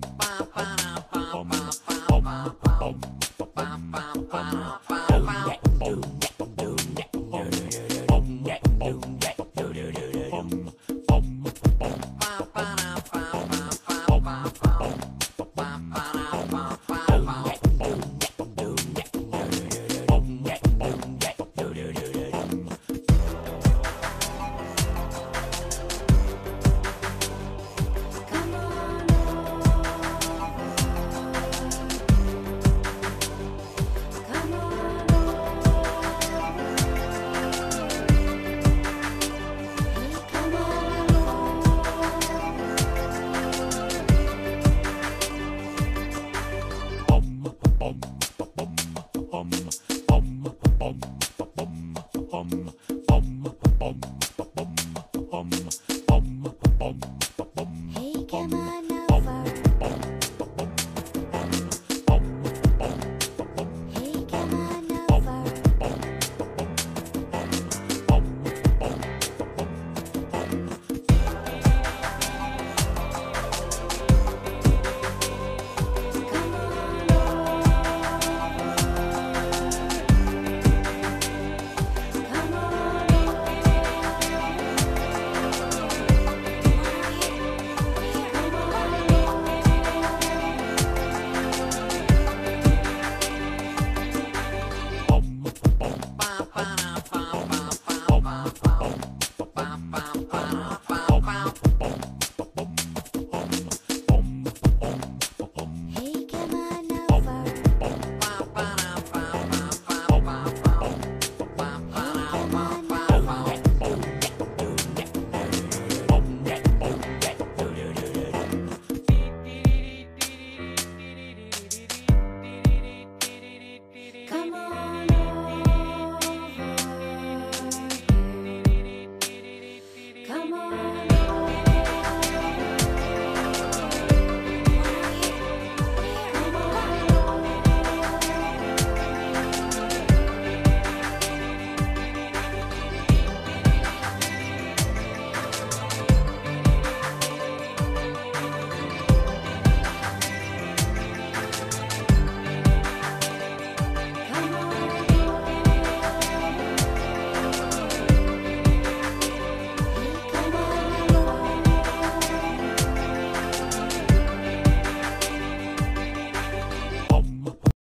Bye. come.